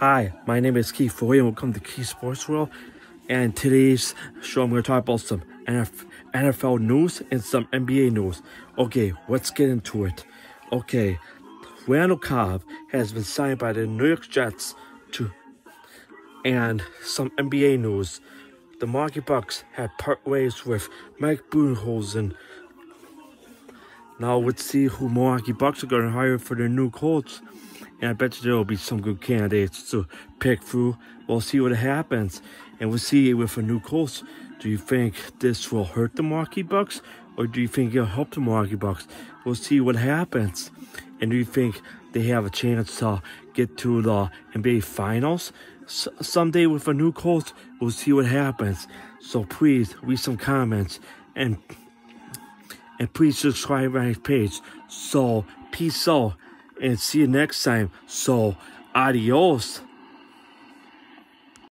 Hi, my name is Keith Foy and welcome to Keith Sports World. And today's show, I'm going to talk about some NFL news and some NBA news. Okay, let's get into it. Okay, Randall Cobb has been signed by the New York Jets to, and some NBA news. The Milwaukee Bucks have part ways with Mike Budenholzer. Now let's see who Milwaukee Bucks are going to hire for their new coach. And I bet you there will be some good candidates to pick through. We'll see what happens. And we'll see with a new coach. Do you think this will hurt the Milwaukee Bucks? Or do you think it'll help the Milwaukee Bucks? We'll see what happens. And do you think they have a chance to get to the NBA Finals? S someday with a new coach, we'll see what happens. So please leave some comments and and please subscribe to my page. So peace out and see you next time. So, adios.